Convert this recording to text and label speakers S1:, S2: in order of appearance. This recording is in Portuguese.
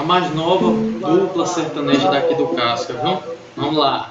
S1: A mais nova dupla sertaneja daqui do Casca, viu? Vamos lá.